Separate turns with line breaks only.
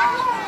Oh,